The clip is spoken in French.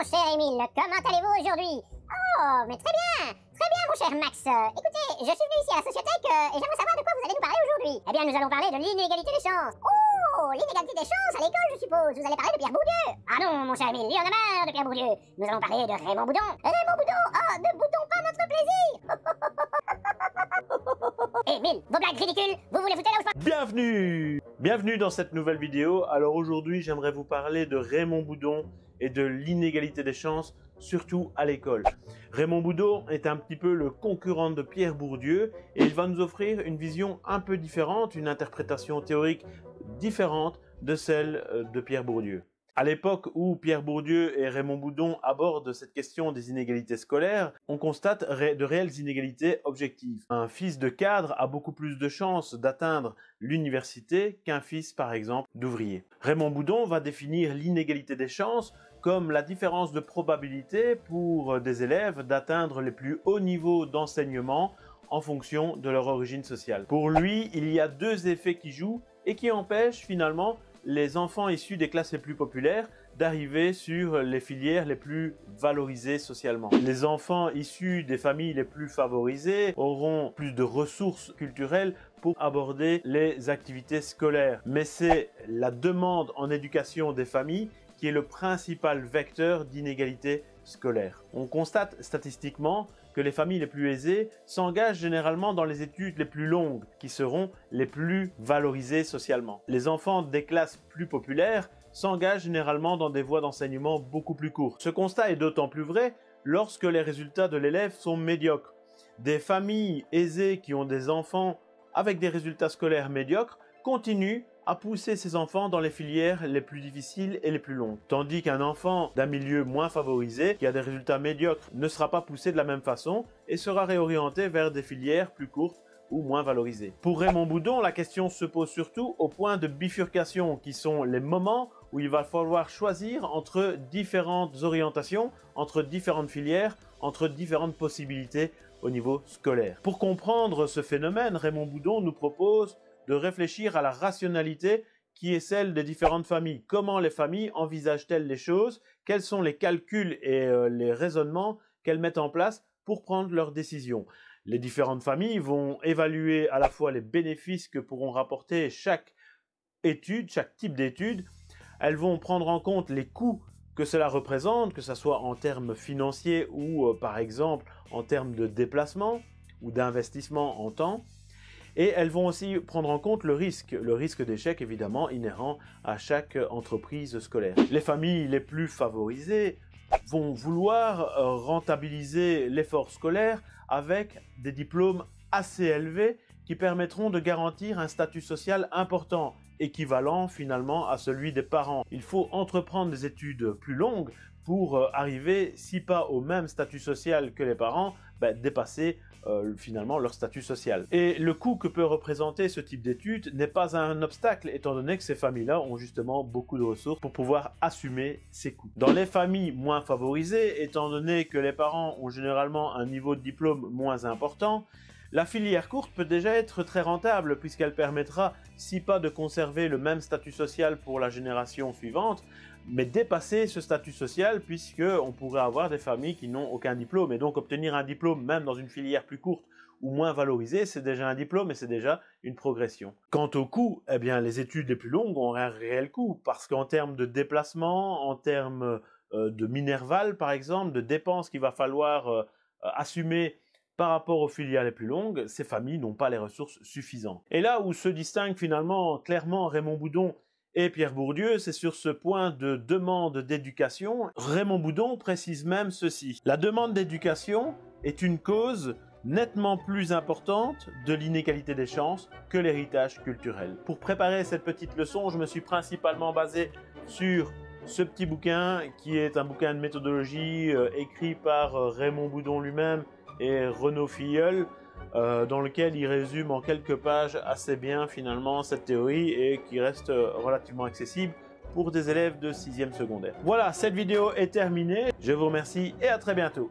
mon cher Émile, comment allez-vous aujourd'hui? Oh, mais très bien Très bien, mon cher Max Écoutez, je suis venu ici à la société et j'aimerais savoir de quoi vous allez nous parler aujourd'hui. Eh bien, nous allons parler de l'inégalité des chances. Oh, l'inégalité des chances à l'école, je suppose. Vous allez parler de Pierre Bourdieu. Ah non, mon cher Émile, il y en a marre de Pierre Bourdieu. Nous allons parler de Raymond Boudon. Raymond Boudon Ah, ne boutons pas notre plaisir Émile, vos blagues ridicules, vous voulez foutre là où je Bienvenue Bienvenue dans cette nouvelle vidéo. Alors aujourd'hui, j'aimerais vous parler de Raymond Boudon et de l'inégalité des chances, surtout à l'école. Raymond Boudon est un petit peu le concurrent de Pierre Bourdieu et il va nous offrir une vision un peu différente, une interprétation théorique différente de celle euh, de Pierre Bourdieu. À l'époque où Pierre Bourdieu et Raymond Boudon abordent cette question des inégalités scolaires, on constate de réelles inégalités objectives. Un fils de cadre a beaucoup plus de chances d'atteindre l'université qu'un fils, par exemple, d'ouvrier. Raymond Boudon va définir l'inégalité des chances comme la différence de probabilité pour des élèves d'atteindre les plus hauts niveaux d'enseignement en fonction de leur origine sociale. Pour lui, il y a deux effets qui jouent et qui empêchent finalement les enfants issus des classes les plus populaires d'arriver sur les filières les plus valorisées socialement. Les enfants issus des familles les plus favorisées auront plus de ressources culturelles pour aborder les activités scolaires. Mais c'est la demande en éducation des familles qui est le principal vecteur d'inégalité scolaire. On constate statistiquement que les familles les plus aisées s'engagent généralement dans les études les plus longues, qui seront les plus valorisées socialement. Les enfants des classes plus populaires s'engagent généralement dans des voies d'enseignement beaucoup plus courtes. Ce constat est d'autant plus vrai lorsque les résultats de l'élève sont médiocres. Des familles aisées qui ont des enfants avec des résultats scolaires médiocres continuent à pousser ses enfants dans les filières les plus difficiles et les plus longues. Tandis qu'un enfant d'un milieu moins favorisé, qui a des résultats médiocres, ne sera pas poussé de la même façon et sera réorienté vers des filières plus courtes ou moins valorisées. Pour Raymond Boudon, la question se pose surtout au point de bifurcation, qui sont les moments où il va falloir choisir entre différentes orientations, entre différentes filières, entre différentes possibilités au niveau scolaire. Pour comprendre ce phénomène, Raymond Boudon nous propose de réfléchir à la rationalité qui est celle des différentes familles. Comment les familles envisagent-elles les choses? Quels sont les calculs et euh, les raisonnements qu'elles mettent en place pour prendre leurs décisions? Les différentes familles vont évaluer à la fois les bénéfices que pourront rapporter chaque étude, chaque type d'étude. Elles vont prendre en compte les coûts que cela représente, que ce soit en termes financiers ou euh, par exemple en termes de déplacement ou d'investissement en temps. Et elles vont aussi prendre en compte le risque, le risque d'échec évidemment inhérent à chaque entreprise scolaire. Les familles les plus favorisées vont vouloir euh, rentabiliser l'effort scolaire avec des diplômes assez élevés qui permettront de garantir un statut social important, équivalent finalement à celui des parents. Il faut entreprendre des études plus longues pour euh, arriver, si pas au même statut social que les parents, ben, dépasser euh, finalement leur statut social. Et le coût que peut représenter ce type d'études n'est pas un obstacle, étant donné que ces familles-là ont justement beaucoup de ressources pour pouvoir assumer ces coûts. Dans les familles moins favorisées, étant donné que les parents ont généralement un niveau de diplôme moins important, la filière courte peut déjà être très rentable puisqu'elle permettra, si pas de conserver le même statut social pour la génération suivante, mais dépasser ce statut social puisque on pourrait avoir des familles qui n'ont aucun diplôme et donc obtenir un diplôme même dans une filière plus courte ou moins valorisée, c'est déjà un diplôme et c'est déjà une progression. Quant au coût, eh bien les études les plus longues ont un réel coût parce qu'en termes de déplacement, en termes euh, de minerval par exemple, de dépenses qu'il va falloir euh, assumer par rapport aux filières les plus longues, ces familles n'ont pas les ressources suffisantes. Et là où se distingue finalement clairement Raymond Boudon et Pierre Bourdieu, c'est sur ce point de demande d'éducation. Raymond Boudon précise même ceci. La demande d'éducation est une cause nettement plus importante de l'inégalité des chances que l'héritage culturel. Pour préparer cette petite leçon, je me suis principalement basé sur ce petit bouquin qui est un bouquin de méthodologie euh, écrit par euh, Raymond Boudon lui-même et Renaud Filleul, euh, dans lequel il résume en quelques pages assez bien finalement cette théorie et qui reste relativement accessible pour des élèves de 6e secondaire. Voilà, cette vidéo est terminée. Je vous remercie et à très bientôt.